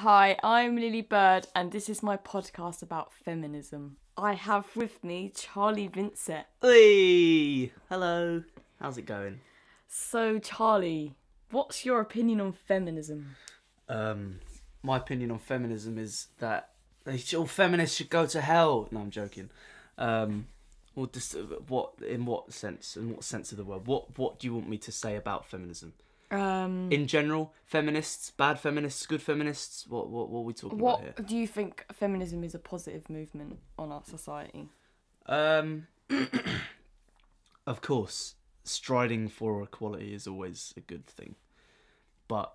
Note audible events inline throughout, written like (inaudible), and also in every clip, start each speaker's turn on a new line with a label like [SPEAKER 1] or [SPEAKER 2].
[SPEAKER 1] Hi, I'm Lily Bird, and this is my podcast about feminism. I have with me Charlie Vincent.
[SPEAKER 2] Hey, hello. How's it going?
[SPEAKER 1] So, Charlie, what's your opinion on feminism?
[SPEAKER 2] Um, my opinion on feminism is that all feminists should go to hell. No, I'm joking. Um, well, just uh, what in what sense? In what sense of the word? What What do you want me to say about feminism
[SPEAKER 1] Um,
[SPEAKER 2] in general? Feminists, bad feminists, good feminists. What What, what are we talking about here?
[SPEAKER 1] what do you think feminism is a positive movement on our society?
[SPEAKER 2] Um, (coughs) of course, striding for equality is always a good thing, but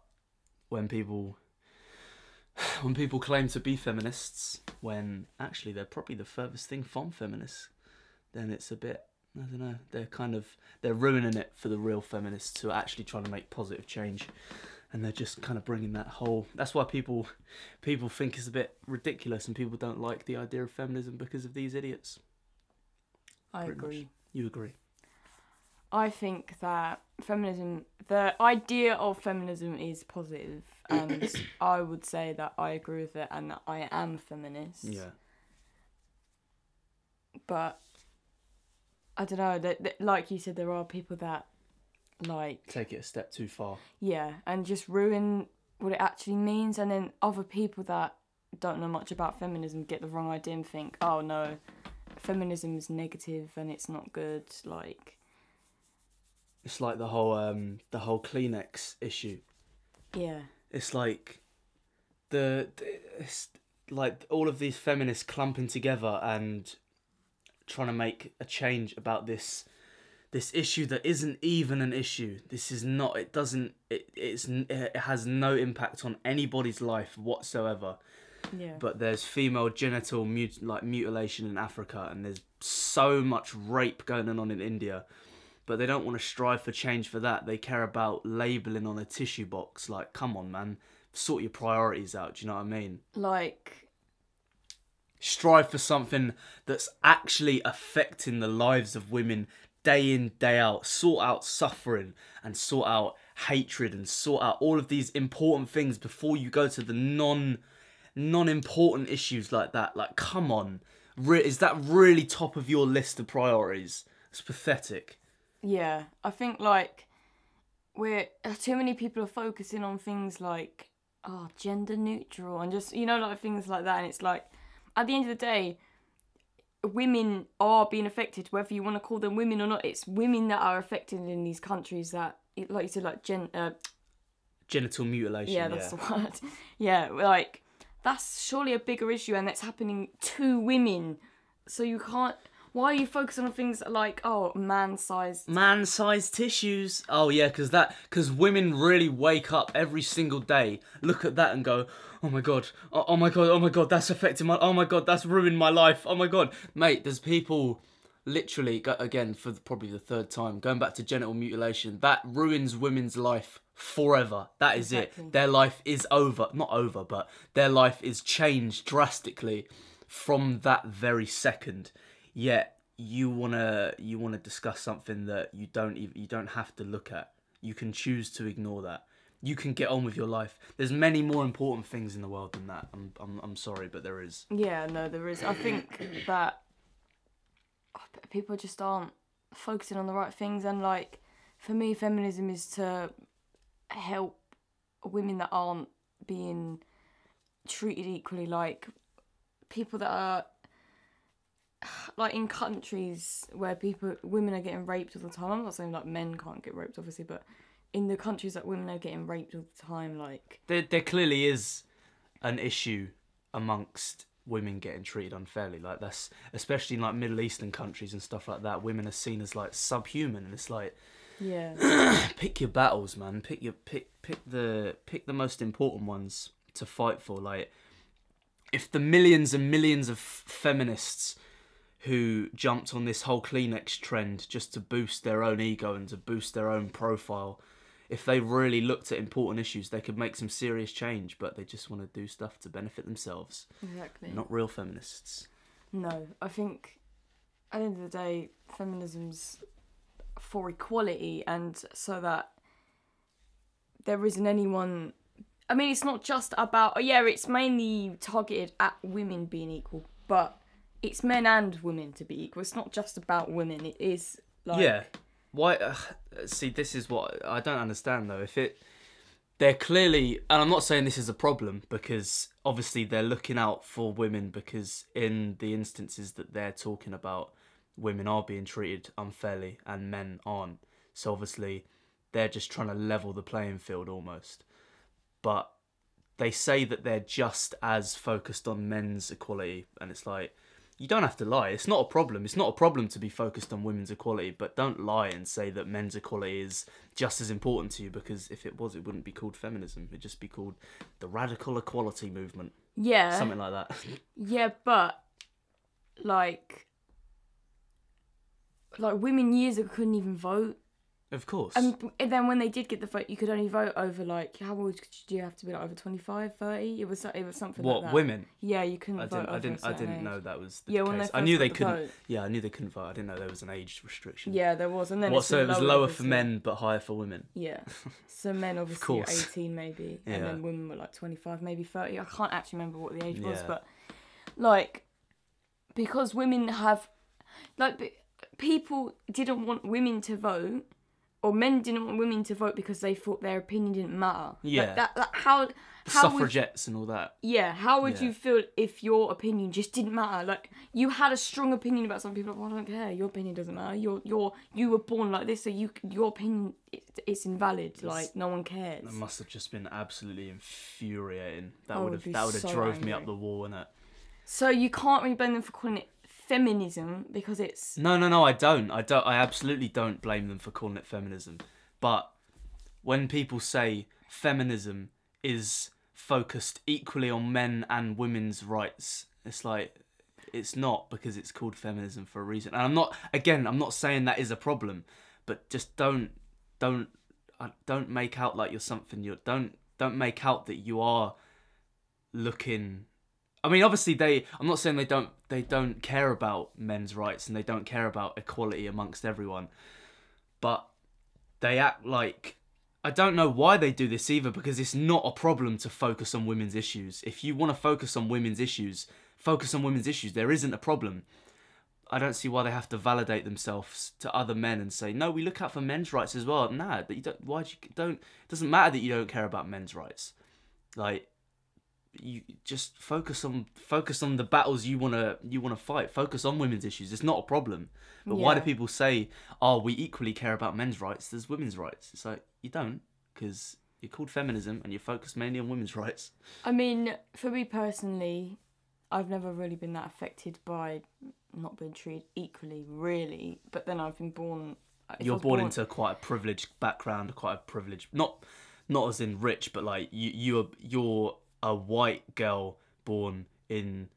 [SPEAKER 2] when people (sighs) when people claim to be feminists, when actually they're probably the furthest thing from feminists, then it's a bit I don't know. They're kind of they're ruining it for the real feminists who are actually trying to make positive change. And they're just kind of bringing that whole. That's why people, people think it's a bit ridiculous, and people don't like the idea of feminism because of these idiots.
[SPEAKER 1] I
[SPEAKER 2] Pretty much.
[SPEAKER 1] agree.
[SPEAKER 2] You agree?
[SPEAKER 1] I think that feminism, the idea of feminism is positive, (clears throat) and I would say that I agree with it and that I am feminist.
[SPEAKER 2] Yeah.
[SPEAKER 1] But I don't know. That, that- like you said, there are people that like
[SPEAKER 2] Take it a step too far.
[SPEAKER 1] yeah, and just ruin what it actually means, and then other people that don't know much about feminism get the wrong idea and think, oh no, feminism is negative and it's not good. Like
[SPEAKER 2] It's like the whole um the whole Kleenex issue.
[SPEAKER 1] yeah,
[SPEAKER 2] It's like the it's like all of these feminists clumping together and trying to make a change about this this issue that isn't even an issue. This is not. It doesn't. It it's it has no impact on anybody's life whatsoever.
[SPEAKER 1] yeah,
[SPEAKER 2] but there's female genital mut- like mutilation in Africa, and there's so much rape going on in India. But they don't want to strive for change for that. They care about labeling on a tissue box. Like, come on, man, sort your priorities out. Do you know what I mean?
[SPEAKER 1] like
[SPEAKER 2] Strive for something that's actually affecting the lives of women day in day out. Sort out suffering and sort out hatred and sort out all of these important things before you go to the non non-important issues like that. Like, come on, Re- is that really top of your list of priorities? It's pathetic.
[SPEAKER 1] Yeah, I think like we're (sighs) too many people are focusing on things like oh gender neutral and just you know like things like that, and it's like at the end of the day, women are being affected whether you want to call them women or not. It's women that are affected in these countries that, like you said, like gen. Uh,
[SPEAKER 2] Genital mutilation.
[SPEAKER 1] yeah, that's the word. (laughs) yeah, like that's surely a bigger issue, and that's happening to women. So you can't. Why are you focusing on things like oh man-sized
[SPEAKER 2] man-sized tissues. Oh yeah, because that because women really wake up every single day, look at that and go, oh my god, oh, oh my god, oh my god, that's affecting my, oh my god, that's ruined my life. Oh my god, mate, there's people literally again for the- probably the third time going back to genital mutilation that ruins women's life forever that is
[SPEAKER 1] Exactly.
[SPEAKER 2] it their life is over not over but their life is changed drastically from that very second yet you want to you want to discuss something that you don't even you don't have to look at. You can choose to ignore that. You can get on with your life. There's many more important things in the world than that. I'm i'm, I'm sorry but there is.
[SPEAKER 1] Yeah, no, there is. I think (coughs) that people just aren't focusing on the right things, and like for me, feminism is to help women that aren't being treated equally, like people that are like in countries where people women are getting raped all the time. I'm not saying like men can't get raped, obviously, but in the countries that women are getting raped all the time, like
[SPEAKER 2] there, there clearly is an issue amongst women getting treated unfairly. Like that's especially in like middle eastern countries and stuff like that women are seen as like subhuman and it's like
[SPEAKER 1] yeah, (clears throat)
[SPEAKER 2] pick your battles man. Pick your pick pick the pick the most important ones to fight for. Like if the millions and millions of feminists who jumped on this whole Kleenex trend just to boost their own ego and to boost their own profile if they really looked at important issues, they could make some serious change, but they just want to do stuff to benefit themselves.
[SPEAKER 1] exactly.
[SPEAKER 2] Not real feminists.
[SPEAKER 1] No, I think at the end of the day, feminism's for equality and so that there isn't anyone I mean, it's not just about. oh, Yeah, it's mainly targeted at women being equal, but it's men and women to be equal. It's not just about women. It is like
[SPEAKER 2] yeah. Why? Uh, see, this is what I don't understand though. If it, they're clearly, and I'm not saying this is a problem because obviously they're looking out for women because in the instances that they're talking about, women are being treated unfairly and men aren't. So obviously, they're just trying to level the playing field almost. But they say that they're just as focused on men's equality, and it's like you don't have to lie. It's not a problem. It's not a problem to be focused on women's equality, but don't lie and say that men's equality is just as important to you because if it was, it wouldn't be called feminism. It'd just be called the radical equality movement,
[SPEAKER 1] yeah,
[SPEAKER 2] something like that. (laughs)
[SPEAKER 1] yeah, but like like women years ago couldn't even vote.
[SPEAKER 2] Of course.
[SPEAKER 1] And then when they did get the vote, you could only vote over like how old do you have to be like over 25, 30? It was it was something
[SPEAKER 2] what
[SPEAKER 1] like that.
[SPEAKER 2] women?
[SPEAKER 1] Yeah, you couldn't
[SPEAKER 2] I
[SPEAKER 1] vote
[SPEAKER 2] didn't. I didn't. I didn't
[SPEAKER 1] age.
[SPEAKER 2] know that was the
[SPEAKER 1] Yeah, when
[SPEAKER 2] case.
[SPEAKER 1] they
[SPEAKER 2] I knew they
[SPEAKER 1] the
[SPEAKER 2] couldn't.
[SPEAKER 1] vote.
[SPEAKER 2] Yeah, I knew they couldn't vote. I didn't know there was an age restriction.
[SPEAKER 1] Yeah, there was, and then
[SPEAKER 2] What? So it was
[SPEAKER 1] lower,
[SPEAKER 2] for men but higher for women.
[SPEAKER 1] Yeah. (laughs) So men obviously. 18 maybe,
[SPEAKER 2] Yeah.
[SPEAKER 1] and then women were like 25, maybe 30. I can't actually remember what the age was, but like because women have like people didn't want women to vote or men didn't want women to vote because they thought their opinion didn't matter. Like,
[SPEAKER 2] Yeah.
[SPEAKER 1] that, that how how would
[SPEAKER 2] suffragettes and all that.
[SPEAKER 1] yeah, how would
[SPEAKER 2] Yeah.
[SPEAKER 1] you feel if your opinion just didn't matter? Like you had a strong opinion about some people. Like, well, I don't care. Your opinion doesn't matter. You're you're you were born like this, so you your opinion it, it's invalid. Like no one cares.
[SPEAKER 2] That must have just been absolutely infuriating. That would
[SPEAKER 1] would
[SPEAKER 2] have that would have
[SPEAKER 1] so
[SPEAKER 2] drove me up the wall, innit?
[SPEAKER 1] So you can't really blame them for calling it feminism because it's
[SPEAKER 2] No, no, no. I don't. I don't. I absolutely don't blame them for calling it feminism. But when people say feminism is focused equally on men and women's rights, it's like it's not because it's called feminism for a reason. And I'm not. Again, I'm not saying that is a problem, but just don't, don't, uh, don't make out like you're something. You don't, don't make out that you are looking I mean, obviously they. I'm not saying they don't. They don't care about men's rights and they don't care about equality amongst everyone, but they act like. I don't know why they do this either because it's not a problem to focus on women's issues. If you want to focus on women's issues, focus on women's issues. There isn't a problem. I don't see why they have to validate themselves to other men and say, "No, we look out for men's rights as well." Nah, that you don't. Why do you don't? It doesn't matter that you don't care about men's rights. Like you just focus on focus on the battles you wanna you wanna fight. Focus on women's issues. It's not a problem. But why do people say, "Oh, we equally care about men's rights"? There's women's rights. It's like you don't because you're called feminism and you focus mainly on women's rights.
[SPEAKER 1] I mean, for me personally, I've never really been that affected by not being treated equally, really. But then I've been born.
[SPEAKER 2] you're
[SPEAKER 1] was
[SPEAKER 2] born, into quite a privileged background, quite a privileged not not as in rich, but like you you're you're a white girl born in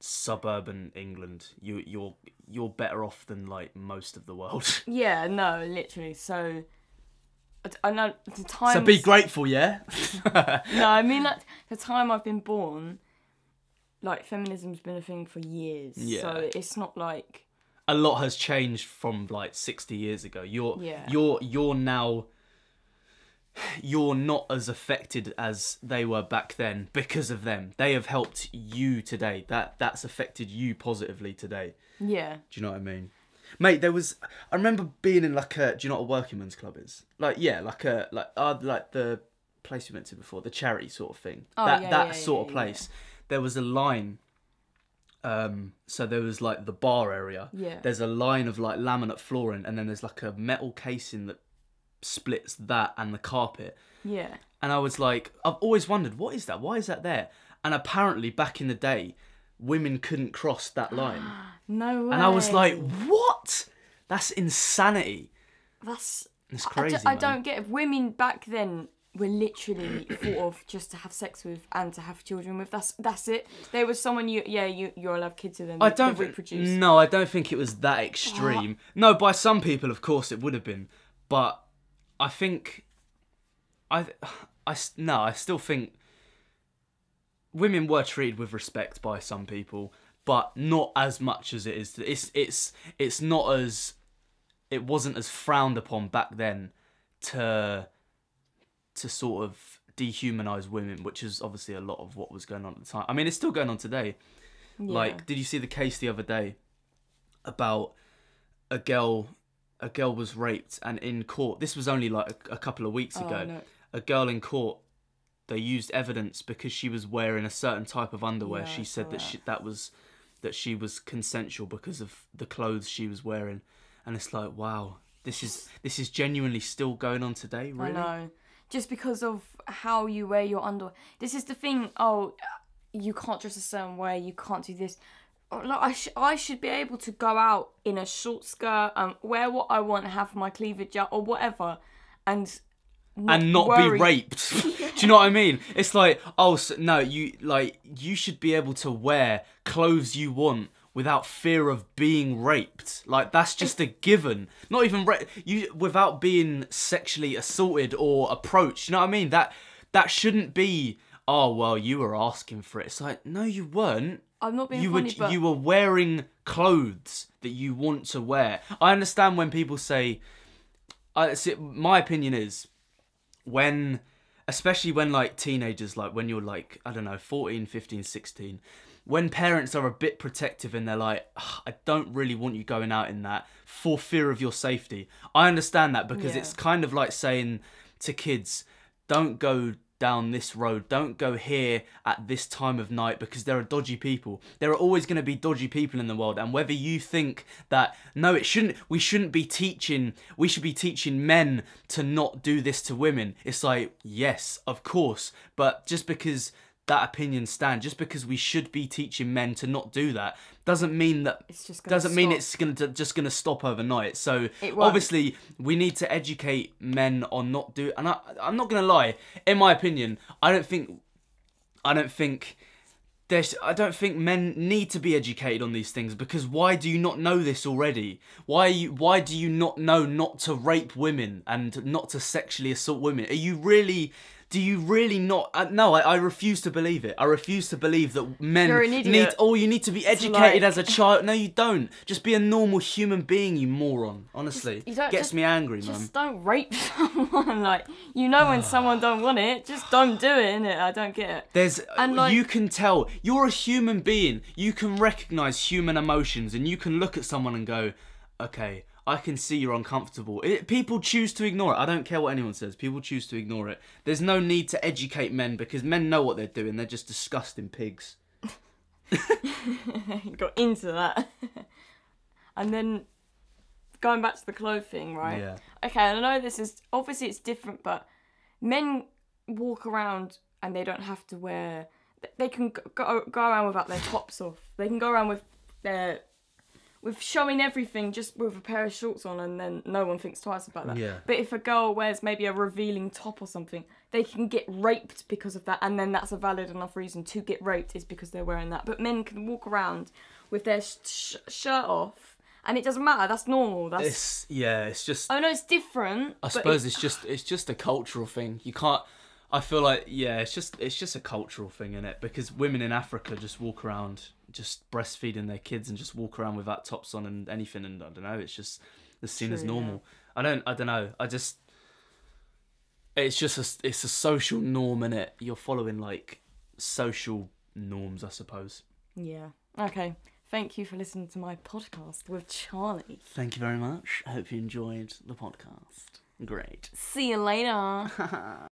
[SPEAKER 2] suburban England. You you're you're better off than like most of the world. (laughs)
[SPEAKER 1] Yeah, no, literally. So I, I know the time.
[SPEAKER 2] so be grateful, yeah. (laughs)
[SPEAKER 1] No, I mean like the time I've been born, like feminism's been a thing for years.
[SPEAKER 2] Yeah.
[SPEAKER 1] So it's not like
[SPEAKER 2] a lot has changed from like 60 years ago. You're
[SPEAKER 1] Yeah.
[SPEAKER 2] you're you're now you're not as affected as they were back then because of them. They have helped you today. That that's affected you positively today.
[SPEAKER 1] yeah,
[SPEAKER 2] Do you know what I mean? Mate, there was I remember being in like a do you know what a working men's club is? Like yeah, like a like uh, like the place we went to before, the charity sort of thing.
[SPEAKER 1] Oh,
[SPEAKER 2] that
[SPEAKER 1] yeah,
[SPEAKER 2] that
[SPEAKER 1] yeah,
[SPEAKER 2] sort
[SPEAKER 1] yeah,
[SPEAKER 2] of place. There was a line um so there was like the bar area.
[SPEAKER 1] Yeah.
[SPEAKER 2] There's a line of like laminate flooring and then there's like a metal casing that splits that and the carpet.
[SPEAKER 1] yeah.
[SPEAKER 2] And I was like, I've always wondered, what is that? Why is that there? And apparently, back in the day, women couldn't cross that line. (gasps)
[SPEAKER 1] No way.
[SPEAKER 2] and I was like, what? That's insanity.
[SPEAKER 1] that's
[SPEAKER 2] It's
[SPEAKER 1] I
[SPEAKER 2] crazy.
[SPEAKER 1] d- I
[SPEAKER 2] man.
[SPEAKER 1] don't get it. Women back then were literally (coughs) thought of just to have sex with and to have children with. That's that's it. There was someone you yeah you you're allowed kids with them.
[SPEAKER 2] I don't thi-
[SPEAKER 1] reproduce.
[SPEAKER 2] No, I don't think it was that extreme. No, by some people, of course, it would have been, but I think, I I no, I still think women were treated with respect by some people, but not as much as it is. It's it's it's not as, it wasn't as frowned upon back then, to, to sort of dehumanize women, which is obviously a lot of what was going on at the time. I mean, it's still going on today.
[SPEAKER 1] Yeah.
[SPEAKER 2] Like, did you see the case the other day about a girl? A girl was raped, and in court, this was only like a, a couple of weeks
[SPEAKER 1] Oh,
[SPEAKER 2] ago.
[SPEAKER 1] no.
[SPEAKER 2] A girl in court, they used evidence because she was wearing a certain type of underwear.
[SPEAKER 1] Yeah,
[SPEAKER 2] she said that
[SPEAKER 1] that.
[SPEAKER 2] she, that was that she was consensual because of the clothes she was wearing, and it's like, wow, this is this is genuinely still going on today. Really?
[SPEAKER 1] I know. Just because of how you wear your underwear. This is the thing. Oh, you can't dress a certain way. You can't do this. Oh, Like I, sh- I should be able to go out in a short skirt and wear what I want, have my cleavage out or whatever, and
[SPEAKER 2] and not
[SPEAKER 1] worry.
[SPEAKER 2] be raped. (laughs) Do you know what I mean? It's like, oh so, no, you like you should be able to wear clothes you want without fear of being raped. Like that's just a given. Not even ra- you without being sexually assaulted or approached. You know what I mean? That that shouldn't be. Oh well, you were asking for it. It's like no, you weren't.
[SPEAKER 1] I'm not being
[SPEAKER 2] You were
[SPEAKER 1] but
[SPEAKER 2] you were wearing clothes that you want to wear. I understand when people say. I see, my opinion is when especially when like teenagers like when you're like i don't know 14 15 16 when parents are a bit protective and they're like i don't really want you going out in that for fear of your safety i understand that because
[SPEAKER 1] Yeah.
[SPEAKER 2] it's kind of like saying to kids don't go down this road. Don't go here at this time of night because there are dodgy people. There are always going to be dodgy people in the world and whether you think that no it shouldn't we shouldn't be teaching we should be teaching men to not do this to women. It's like yes of course but just because that opinion stand. Just because we should be teaching men to not do that doesn't mean that
[SPEAKER 1] It's just gonna
[SPEAKER 2] doesn't mean it's gonna just gonna stop overnight. So
[SPEAKER 1] It
[SPEAKER 2] obviously we need to educate men on not do and I, i'm not gonna lie in my opinion i don't think i don't think there's i don't think men need to be educated on these things because why do you not know this already? Why you why do you not know not to rape women and not to sexually assault women? Are you really do you really not uh, no I, I refuse to believe it i refuse to believe that men need oh you need to be educated
[SPEAKER 1] like-
[SPEAKER 2] as a child no you don't just be a normal human being you moron honestly
[SPEAKER 1] don't-
[SPEAKER 2] gets
[SPEAKER 1] just-
[SPEAKER 2] me angry man
[SPEAKER 1] just don't rape (laughs) someone. like you know when (sighs) someone don't want it, just don't do it. Innit? I don't get it.
[SPEAKER 2] There's
[SPEAKER 1] And, like-
[SPEAKER 2] you can tell you're a human being. You can recognize human emotions, and you can look at someone and go, "Okay, I can see you're uncomfortable." It, people choose to ignore it. I don't care what anyone says. People choose to ignore it. There's no need to educate men because men know what they're doing. They're just disgusting pigs. (laughs)
[SPEAKER 1] got into that. (laughs) and then going back to the clothing, right?
[SPEAKER 2] Yeah.
[SPEAKER 1] Okay, and I know this is obviously it's different, but men walk around and they don't have to wear. They can go go around without their tops off. They can go around with their with showing everything just with a pair of shorts on, and then no one thinks twice about that.
[SPEAKER 2] Yeah.
[SPEAKER 1] But if a girl wears maybe a revealing top or something, they can get raped because of that, and then that's a valid enough reason to get raped is because they're wearing that. But men can walk around with their sh- sh- shirt off, and it doesn't matter. That's normal. That's
[SPEAKER 2] It's yeah. It's just.
[SPEAKER 1] Oh, I know it's different.
[SPEAKER 2] I suppose
[SPEAKER 1] it-
[SPEAKER 2] it's just it's just a cultural thing. You can't. I feel like yeah, it's just it's just a cultural thing in it because women in Africa just walk around just breastfeeding their kids and just walk around without tops on and anything and I don't know. It's just it's seen as
[SPEAKER 1] True, yeah.
[SPEAKER 2] normal. I don't I don't know. I just it's just a it's a social norm in it. You're following like social norms, I suppose.
[SPEAKER 1] Yeah. Okay. Thank you for listening to my podcast with Charlie.
[SPEAKER 2] Thank you very much. I hope you enjoyed the podcast. Great.
[SPEAKER 1] See you later. (laughs)